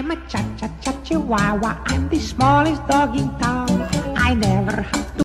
I'm a cha-cha-cha chihuahua. I'm the smallest dog in town.